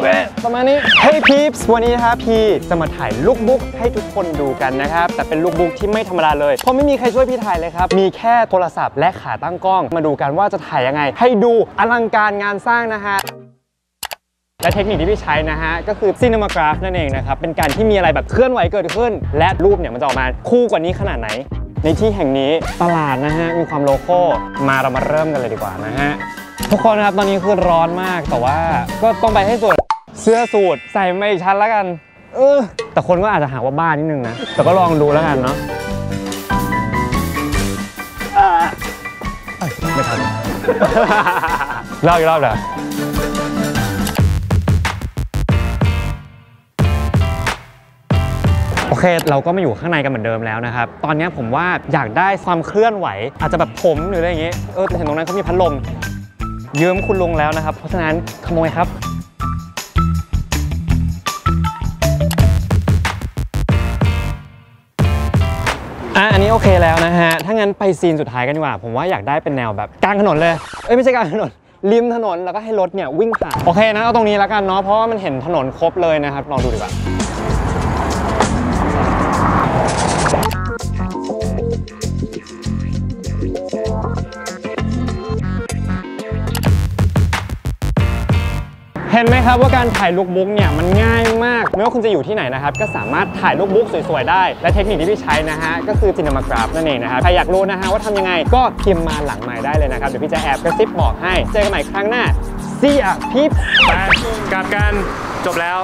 เว้ยประมาณนี้ Hey peeps วันนี้นะครับพี่จะมาถ่าย lookbook ให้ทุกคนดูกันนะครับ แต่เป็น lookbook ที่ไม่ธรรมดาเลย เพราะไม่มีใครช่วยพี่ถ่ายเลยครับ มีแค่โทรศัพท์และขาตั้งกล้อง มาดูกันว่าจะถ่ายยังไง ให้ดูอลังการงานสร้างนะฮะและเทคนิคที่พี่ใช้นะฮะ ก็คือ Cinemagraph นั่นเองนะครับ เป็นการที่มีอะไรแบบเคลื่อนไหวเกิดขึ้น และรูปเนี่ยมันจะออกมา cool กว่านี้ขนาดไหน ในที่แห่งนี้ตลาดนะฮะมีความโลโก้มาเรามาเริ่มกันเลยดีกว่านะฮะ ทุกคนนะครับตอนนี้คือร้อนมากแต่ว่าก็ต้องไปให้สุดเสื้อสูทใส่ไม่ชั้นแล้วกัน เออ แต่คนก็อาจจะหาว่าบ้านิดนึงนะ แต่ก็ลองดูแล้วกันเนาะไม่ทันเล่าอีกรอบเหรอโอเค เราก็มาอยู่ข้างในกันเหมือนเดิมแล้วนะครับ ตอนนี้ผมว่าอยากได้ความเคลื่อนไหว อาจจะแบบผมหรืออะไรอย่างเงี้ยเออแต่เห็นตรงนั้นเขามีพัดลม ยืมคุณลุงแล้วนะครับ เพราะฉะนั้นขโมยครับอะอันนี้โอเคแล้วนะฮะ ถ้างั้นไปซีนสุดท้ายกันดีกว่า ผมว่าอยากได้เป็นแนวแบบกลางถนนเลย เอ้ยไม่ใช่กลางถนนริมถนนแล้วก็ให้รถเนี่ยวิ่งผ่าน โอเคนะเอาตรงนี้แล้วกันเนาะ เพราะว่ามันเห็นถนนครบเลยนะครับ ลองดูดีกว่า ห็นไหมครับว่าการถ่ายลูกบุ๊กเนี่ยมันง่ายมาก ไม่ว่าคุณจะอยู่ที่ไหนนะครับก็สามารถถ่ายลูกบุ๊กสวยๆได้ และเทคนิคที่พี่ใช้นะฮะก็คือจินตมากราฟนั่นเองนะครับใครอยากรู้นะฮะว่าทำยังไงก็พิมพ์มาหลังใหม่ได้เลยนะครับเดี๋ยวพี่จะแอบกระซิบบอกให้เจอกันใหม่ครั้งหน้า See ya พี่กลับกันจบแล้ว